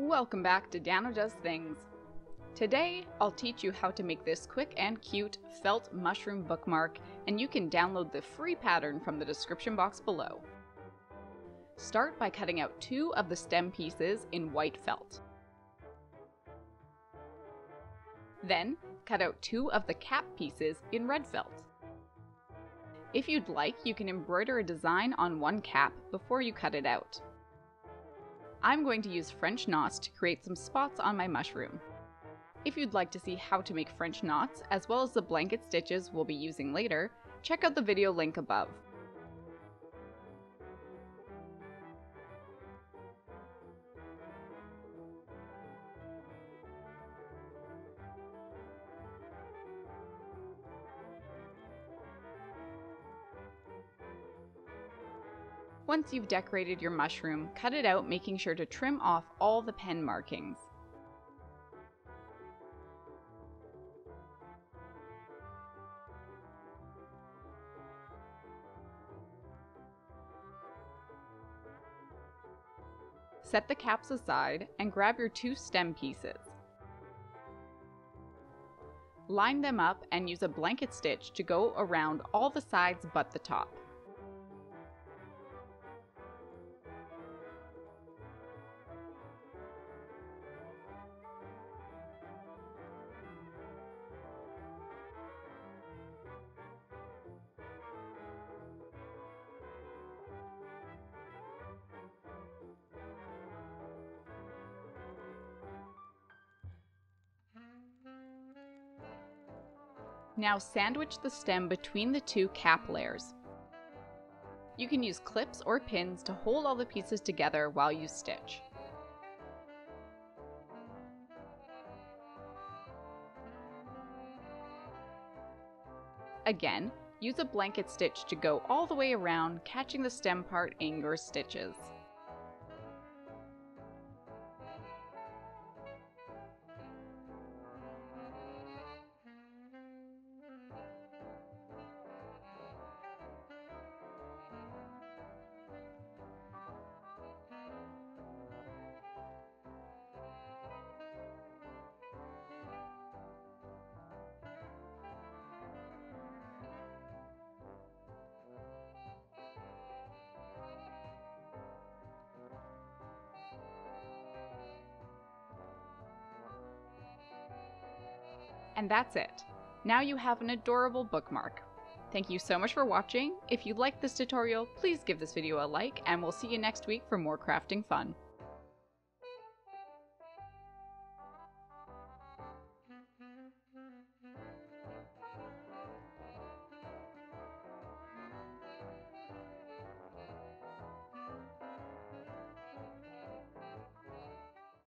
Welcome back to Dano Does Things. Today, I'll teach you how to make this quick and cute felt mushroom bookmark, and you can download the free pattern from the description box below. Start by cutting out two of the stem pieces in white felt. Then, cut out two of the cap pieces in red felt. If you'd like, you can embroider a design on one cap before you cut it out. I'm going to use French knots to create some spots on my mushroom. If you'd like to see how to make French knots, as well as the blanket stitches we'll be using later, check out the video link above. Once you've decorated your mushroom, cut it out making sure to trim off all the pen markings. Set the caps aside and grab your two stem pieces. Line them up and use a blanket stitch to go around all the sides but the top. Now sandwich the stem between the two cap layers. You can use clips or pins to hold all the pieces together while you stitch. Again, use a blanket stitch to go all the way around, catching the stem part in your stitches. And that's it. Now you have an adorable bookmark. Thank you so much for watching. If you liked this tutorial, please give this video a like and we'll see you next week for more crafting fun.